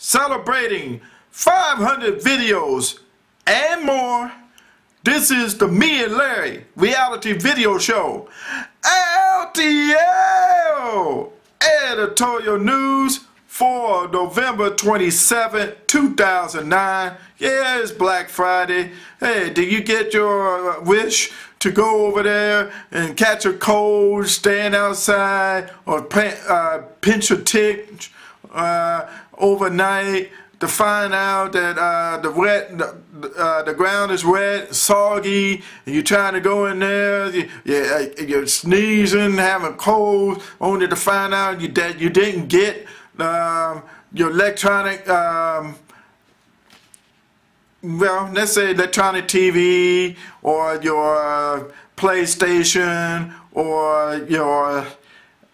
celebrating 500 videos and more. This is the Me and Larry reality video show. LTL editorial news for November 27, 2009. Yeah, it's Black Friday. Hey, did you get your uh, wish to go over there and catch a cold, stand outside, or uh, pinch a tick uh, overnight to find out that uh, the wet, the, uh, the ground is wet, soggy, and you're trying to go in there, you, you, you're sneezing, having cold, only to find out you, that you didn't get um, your electronic, um, well, let's say electronic TV or your uh, PlayStation or your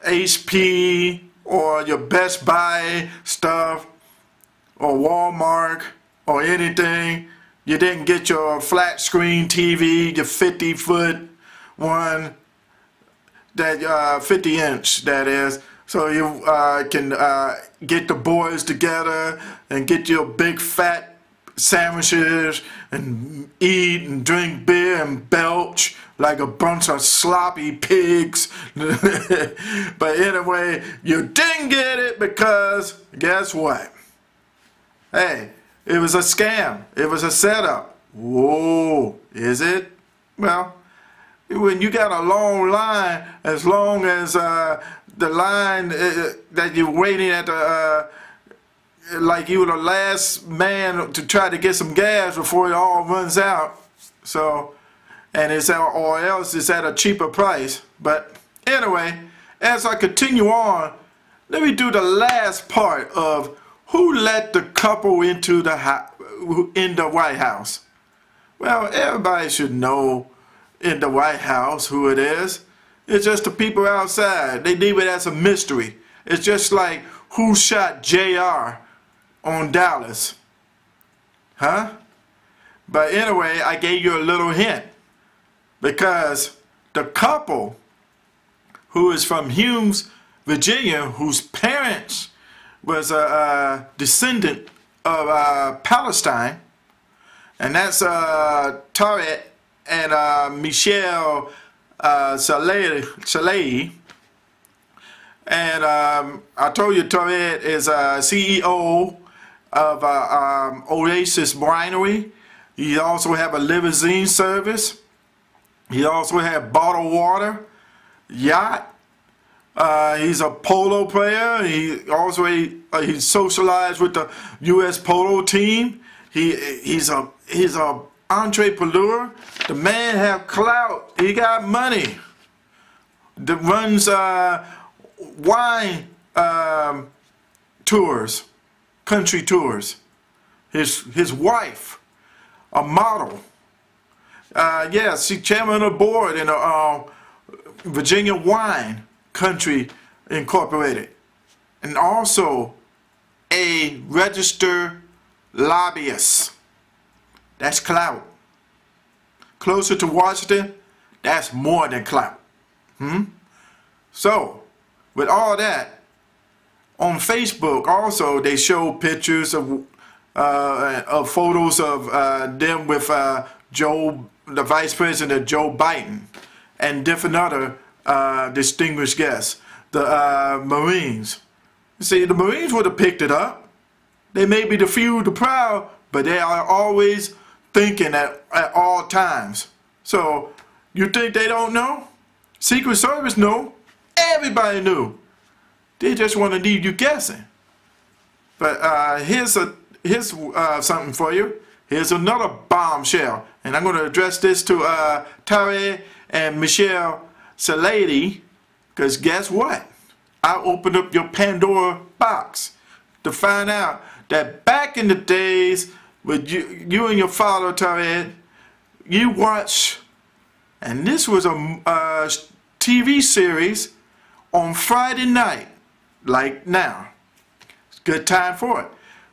HP or your Best Buy stuff or Walmart or anything. You didn't get your flat screen TV, your 50 foot one, that uh, 50 inch that is. So you uh, can uh, get the boys together and get your big fat sandwiches and eat and drink beer and belch like a bunch of sloppy pigs. but anyway, you didn't get it because guess what? Hey, it was a scam. It was a setup. Whoa, is it? Well, when you got a long line, as long as uh, the line uh, that you're waiting at the, uh, like you were the last man to try to get some gas before it all runs out. So, and it's or else it's at a cheaper price. But anyway, as I continue on, let me do the last part of who let the couple into the in the White House. Well, everybody should know in the White House who it is. It's just the people outside. They leave it as a mystery. It's just like who shot JR on Dallas. Huh? But anyway, I gave you a little hint because the couple who is from Humes, Virginia, whose parents was a, a descendant of uh, Palestine, and that's uh, Tareq and uh, Michaele uh. And um, I told you Tareq is a CEO of uh, um, Oasis Winery. He also have a limousine service. He also have bottled water, yacht. Uh, he's a polo player. He also he, uh, he socialized with the U.S. polo team. He he's a he's a entrepreneur. The man have clout. He got money. That runs uh, wine um, tours country tours. His, his wife, a model. Uh, yes, she's chairman of board in a, uh, Virginia Wine Country Incorporated. And also a registered lobbyist. That's clout. Closer to Washington, that's more than clout. Hmm? So, with all that, on Facebook also they show pictures of uh, of photos of uh, them with uh, Joe, the Vice President Joe Biden, and different other uh, distinguished guests, the uh, Marines. See, the Marines would have picked it up. They may be the few, the proud, but they are always thinking at, at all times. So, you think they don't know? Secret Service know. Everybody knew. They just want to leave you guessing. But uh, here's a here's uh, something for you. Here's another bombshell, and I'm going to address this to uh, Tari and Michaele Salady, because guess what? I opened up your Pandora box to find out that back in the days with you, you and your father, Tari, you watched, and this was a uh, TV series on Friday night like now. It's good time for it.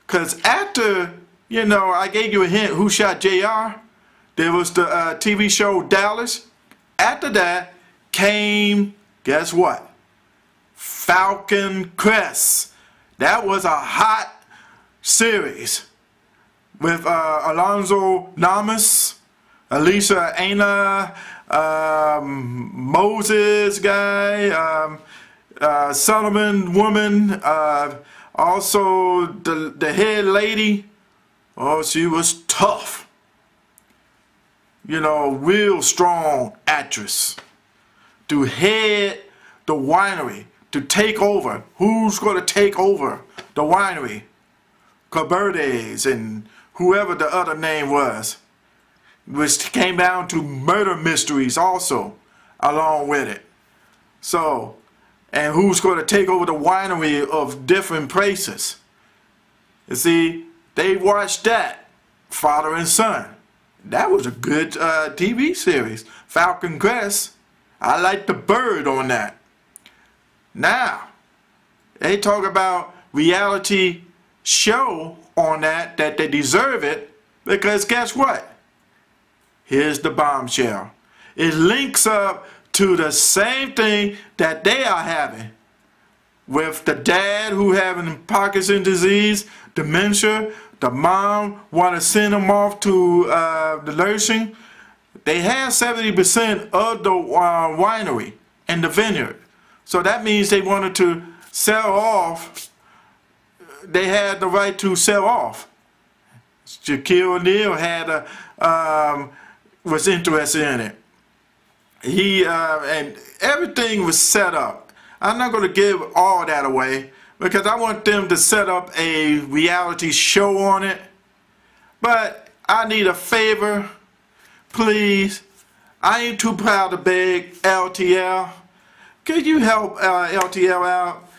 Because after, you know, I gave you a hint who shot JR, there was the uh, TV show Dallas. After that came, guess what? Falcon Crest. That was a hot series with uh, Alonzo Namas, Alicia Aina, um, Moses guy, um, uh, Solomon woman, uh, also the, the head lady. Oh, she was tough. You know, real strong actress to head the winery, to take over. Who's going to take over the winery? Caberdes and whoever the other name was which came down to murder mysteries also along with it. So, and who's going to take over the winery of different places? You see, they watched that, father and son. That was a good uh, TV series, Falcon Crest. I like the bird on that. Now, they talk about reality show on that, that they deserve it, because guess what? Here's the bombshell. It links up to the same thing that they are having with the dad who having Parkinson's disease, dementia, the mom want to send them off to uh, the nursing. They have 70% of the uh, winery and the vineyard. So that means they wanted to sell off. They had the right to sell off. Shaquille O'Neal had a um, was interested in it. He uh, and everything was set up. I'm not going to give all that away because I want them to set up a reality show on it. But I need a favor, please. I ain't too proud to beg LTL. Could you help uh, LTL out?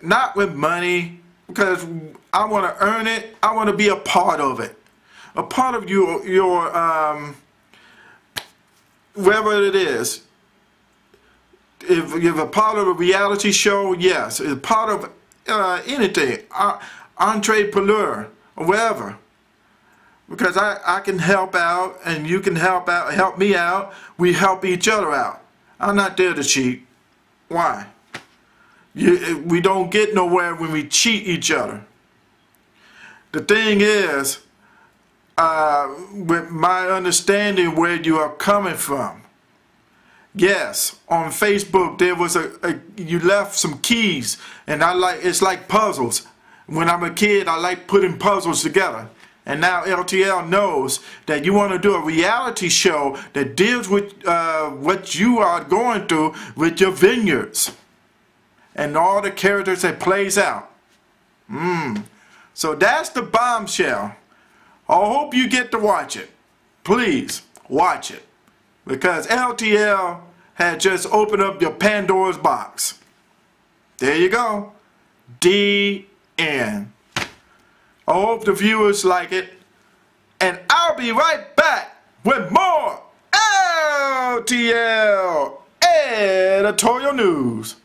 Not with money, because I want to earn it. I want to be a part of it. A part of your your um, wherever it is, if you're a part of a reality show, yes. If part of uh, anything, uh, entrepreneur, or wherever. Because I, I can help out and you can help out, help me out. We help each other out. I'm not there to cheat. Why? You, we don't get nowhere when we cheat each other. The thing is, uh, with my understanding where you are coming from. Yes, on Facebook there was a, a, you left some keys, and I like it's like puzzles. When I'm a kid, I like putting puzzles together. And now LTL knows that you want to do a reality show that deals with uh, what you are going through with your vineyards and all the characters that plays out. Mmm. So that's the bombshell. I hope you get to watch it. Please watch it. Because LTL had just opened up your Pandora's box. There you go. D N. I hope the viewers like it. And I'll be right back with more LTL editorial news.